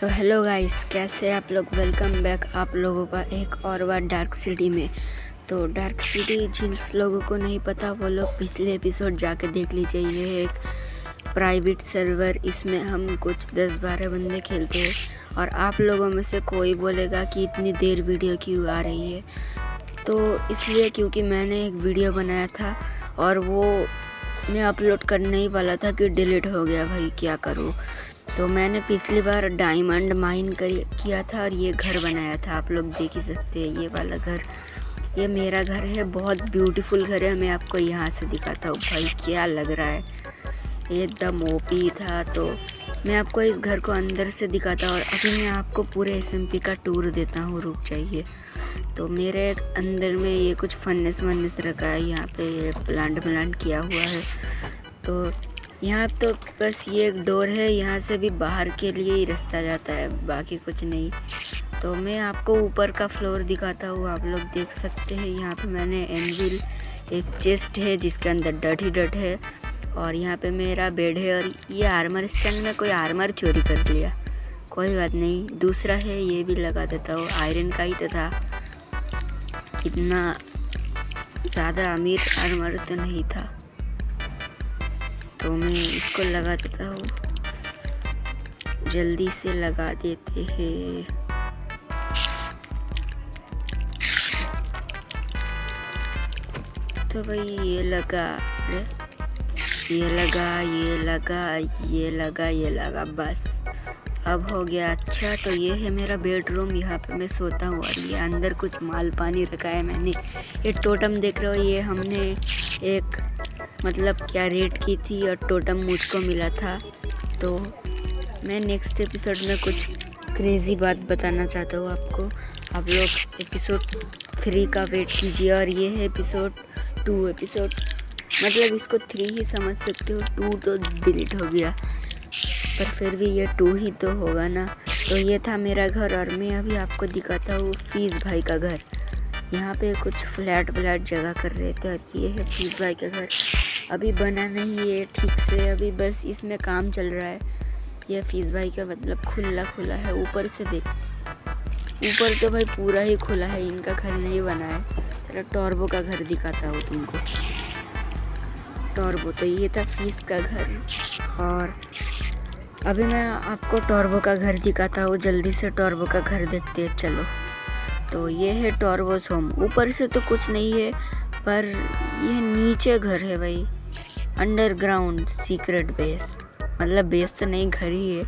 तो hello guys, कैसे आप लोग? वेलकम बैक आप लोगों का एक और बार डार्क सिटी में। तो डार्क सिटी जिस लोगों को नहीं पता, वो लोग पिछले एपिसोड जाके देख लीजिए। ये एक प्राइवेट सर्वर इसमें हम कुछ दस बारह बंदे खेलते हैं और आप लोगों में से कोई बोलेगा कि इतनी देर वीडियो क्यों आ रही है? तो इसलिए क्योंकि मैंने एक वीडियो बनाया था और वो मैं अपलोड करने ही वाला था कि डिलीट हो गया भाई, क्या करूँ? तो मैंने पिछली बार डायमंड माइन कर, किया था और ये घर बनाया था। आप लोग देख ही सकते हैं, ये वाला घर, ये मेरा घर है, बहुत ब्यूटीफुल घर है। मैं आपको यहाँ से दिखाता हूँ, भाई क्या लग रहा है। एकदम ओपी था तो मैं आपको इस घर को अंदर से दिखाता हूँ और अभी मैं आपको पूरे एसएमपी का टूर देता हूँ, रुक जाइए। तो मेरे अंदर में ये कुछ फन्नेस वन्नेस रखा है, यहाँ पे ये प्लांट प्लांट किया हुआ है। तो यहाँ तो बस ये एक डोर है, यहाँ से भी बाहर के लिए ही रास्ता जाता है, बाकी कुछ नहीं। तो मैं आपको ऊपर का फ्लोर दिखाता हूँ, आप लोग देख सकते हैं, यहाँ पे मैंने एनविल, एक चेस्ट है जिसके अंदर डट ही डट है, और यहाँ पे मेरा बेड है, और ये आर्मर स्टैंड में कोई आर्मर चोरी कर लिया कोई बात नहीं, दूसरा है, ये भी लगा देता हूँ, आयरन का ही तो था। कितना ज़्यादा अमीर आर्मर तो नहीं था। तो मैं इसको लगा देता हूँ। जल्दी से लगा देते हैं। तो भाई ये लगा ये लगा ये लगा ये लगा ये लगा, बस। अब हो गया अच्छा तो ये है मेरा बेडरूम यहाँ पे मैं सोता हूँ और ये अंदर कुछ माल पानी रखा है मैंने। ये टोटम देख रहे हो, ये हमने एक मतलब क्या रेट की थी और टोटम मुझको मिला था। तो मैं नेक्स्ट एपिसोड में कुछ क्रेज़ी बात बताना चाहता हूँ आपको। आप लोग एपिसोड थ्री का वेट कीजिए और ये है एपिसोड टू एपिसोड मतलब इसको थ्री ही समझ सकते हो टू तो डिलीट हो गया। पर फिर भी ये टू ही तो होगा ना। तो ये था मेरा घर और मैं अभी आपको दिखाता हूँ फ़ीस भाई का घर। यहाँ पे कुछ फ्लैट व्लैट जगह कर रहे थे और ये है फ़ीस भाई का घर। अभी बना नहीं है, ठीक से अभी बस इसमें काम चल रहा है। यह फ़ीस भाई का मतलब खुला खुला है, ऊपर से देख। ऊपर तो भाई पूरा ही खुला है, इनका घर नहीं बना है। चलो, टॉर्बो का घर दिखाता हूँ तुमको। टॉर्बो तो ये था फ़ीस का घर। और अभी मैं आपको टॉर्बो का घर दिखाता हूँ, जल्दी से टॉर्बो का घर देखते हैं, चलो। तो ये है टॉर्बोस होम ऊपर से तो कुछ नहीं है, पर यह नीचे घर है भाई। अंडरग्राउंड सीक्रेट बेस मतलब बेस तो नहीं, घर ही है।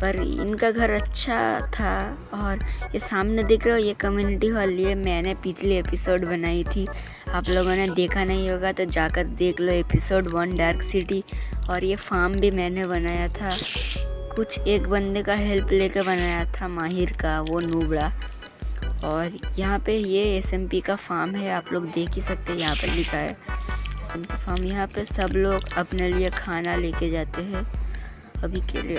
पर इनका घर अच्छा था और ये सामने देख रहे हो, ये कम्युनिटी हॉल ये मैंने पिछले एपिसोड बनाई थी। आप लोगों ने देखा नहीं होगा तो जाकर देख लो एपिसोड वन डार्क सिटी और ये फार्म भी मैंने बनाया था। कुछ एक बंदे का हेल्प लेकर बनाया था, माहिर का, वो नूबड़ा। और यहाँ पे ये एसएमपी का फार्म है, आप लोग देख ही सकते हैं, यहाँ पर लिखा है। फार्म यहाँ पे सब लोग अपने लिए खाना लेके जाते हैं। अभी के लिए,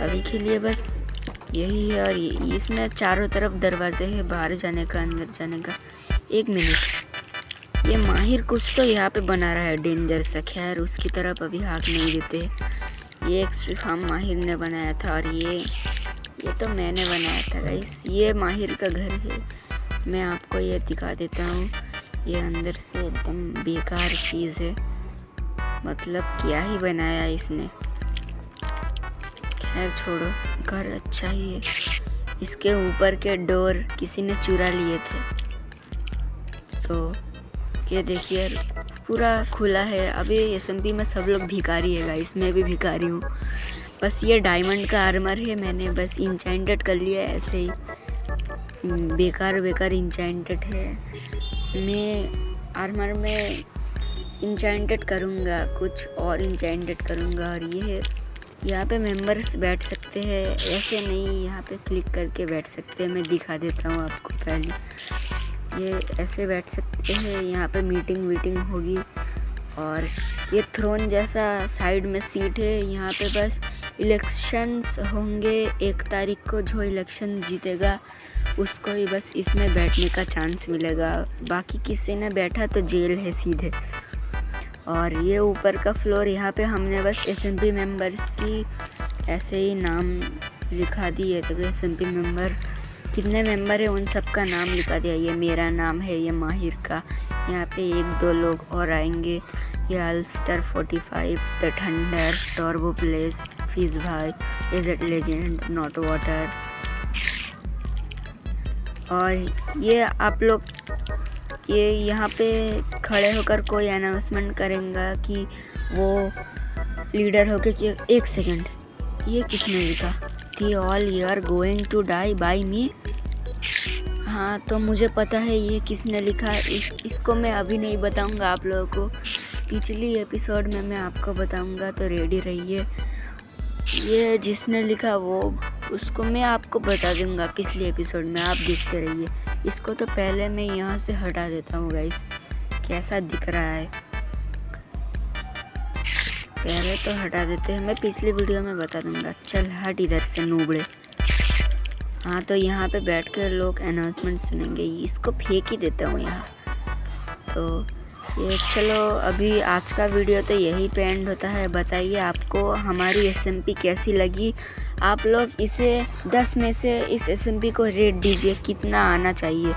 अभी के लिए बस यही है और इसमें चारों तरफ़ दरवाजे हैं, बाहर जाने का, अंदर जाने का। एक मिनट। ये माहिर कुछ तो यहाँ पे बना रहा है, डेंजर सा। खैर, उसकी तरफ़ अभी हाथ नहीं देते। ये एक सिर्फ़ हम माहिर ने बनाया था और ये ये तो मैंने बनाया था गाइस ये माहिर का घर है। मैं आपको ये दिखा देता हूँ। ये अंदर से एकदम बेकार चीज़ है। मतलब क्या ही बनाया इसने। खैर छोड़ो, घर अच्छा ही है। इसके ऊपर के डोर किसी ने चुरा लिए थे। तो ये देखिए, पूरा खुला है। अभी एस में सब लोग भिकारी है गाइस मैं भी भिकारी हूँ। बस ये डायमंड का आर्मर है मैंने, बस इंचेंटेड कर लिया ऐसे ही। बेकार बेकार इंचेंटेड है। मैं आर्मर में इंचेंटेड करूँगा, कुछ और इंचेंटेड करूँगा और ये यहाँ पे मेंबर्स बैठ सकते हैं, ऐसे नहीं, यहाँ पे क्लिक करके बैठ सकते हैं, मैं दिखा देता हूँ आपको पहले। ये ऐसे बैठ सकते हैं, यहाँ पे मीटिंग वीटिंग होगी, और ये थ्रोन जैसा साइड में सीट है, यहाँ पे बस इलेक्शंस होंगे, एक तारीख को जो इलेक्शन जीतेगा उसको ही बस इसमें बैठने का चांस मिलेगा। बाकी किसी ने बैठा तो जेल है सीधे। और ये ऊपर का फ्लोर यहाँ पे हमने बस एस एम मेंबर्स की ऐसे ही नाम लिखा दिए तो एस एम मेंबर कितने मेंबर है उन सब का नाम लिखा दिया। ये मेरा नाम है, ये माहिर का। यहाँ पे एक दो लोग और आएँगे। ये Ulster 45 the thunder turbo place फिज भाई एजेट लेजेंड नॉट वाटर और ये आप लोग, ये यहाँ पे खड़े होकर कोई अनाउंसमेंट करेंगे कि वो लीडर होके कि एक सेकंड ये किसने लिखा थी all year going to die by me हाँ तो मुझे पता है ये किसने लिखा इस, इसको मैं अभी नहीं बताऊँगा आप लोगों को। पिछली एपिसोड में मैं आपको बताऊँगा तो रेडी रहिए। ये जिसने लिखा वो उसको मैं आपको बता दूँगा पिछले एपिसोड में, आप देखते रहिए। इसको तो पहले मैं यहाँ से हटा देता हूँ गाइस कैसा दिख रहा है? पहले तो हटा देते हैं। मैं पिछली वीडियो में बता दूँगा। चल हट इधर से, नूबड़े। हाँ तो यहाँ पे बैठ कर लोग अनाउंसमेंट सुनेंगे। इसको फेंक ही देता हूँ यहाँ। तो ये चलो, अभी आज का वीडियो तो यही पे एंड होता है। बताइए आपको, हमारी एसएमपी कैसी लगी? आप लोग इसे 10 में से इस एसएमपी को रेट दीजिए कितना आना चाहिए।